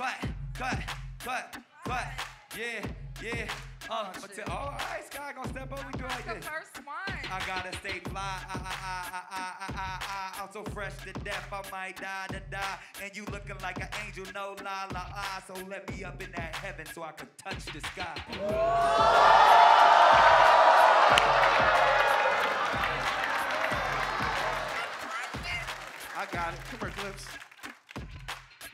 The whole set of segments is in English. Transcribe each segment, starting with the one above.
cut, cut, cut, cut. Yeah, yeah. Uh, oh, but t- oh, all right, Sky gonna step up. We do it like The this. first one. I gotta stay fly. I, I, I, I, I, I, I, I'm so fresh to death. I might die to die. And you looking like an angel, no la la ah. So let me up in that heaven so I can touch the sky. I got it. Come here, Clips.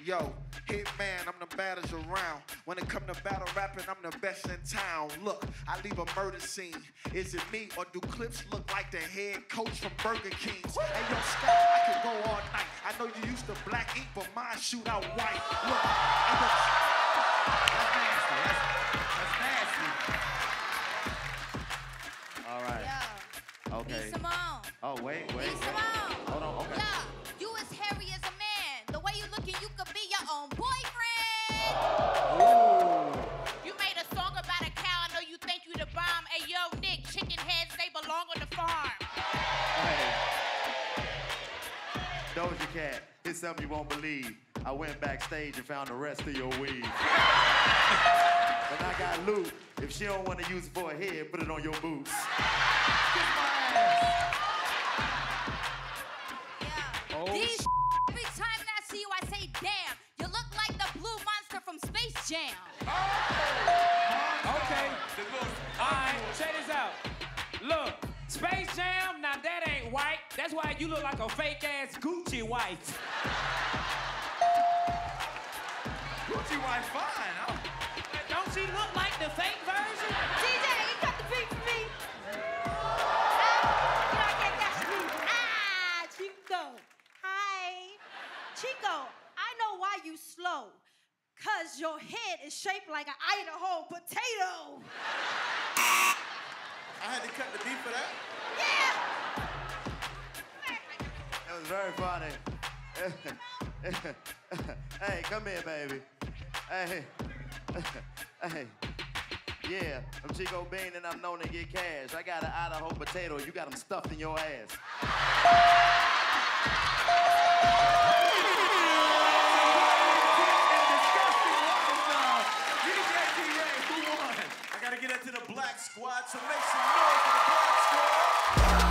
Yo, hit man, I'm the baddest around. When it come to battle rapping, I'm the best in town. Look, I leave a murder scene. Is it me or do Clips look like the head coach from Burger King's? Hey, yo, Scott, I can go all night. I know you used to black ink, but mine shoot out white. Look, hey, look, That's nasty. That's, that's nasty. All right. Yeah. Okay. B. Simone. Oh, wait, B. wait. wait. Simone. Hold on, okay. Yeah. Doja Cat, it's something you won't believe. I went backstage and found the rest of your weave. and I got loot. If she don't want to use it for a head, put it on your boots. Yeah. Oh, These every time that I see you, I say, damn. You look like the blue monster from Space Jam. Okay. All right, check this out. Look, Space Jam, now that ain't white. That's why you look like a fake ass Gucci white. Gucci wife fine, huh? Don't she look like the fake version? DJ, you got the beat for me. Ah, Chico. Hi. Chico, I know why you slow. Cause your head is shaped like an Idaho potato. I had to cut the beat for that. That was very funny. hey, come here, baby. Hey. hey. Yeah, I'm Chico Bean and I'm known to get cash. I got an Idaho potato. You got them stuffed in your ass. To the black squad, so make some noise for the black squad.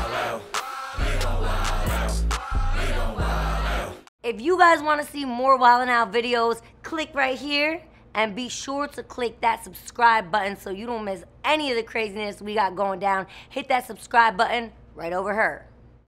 If you guys want to see more Wild 'N Out videos, click right here and be sure to click that subscribe button so you don't miss any of the craziness we got going down. Hit that subscribe button right over here.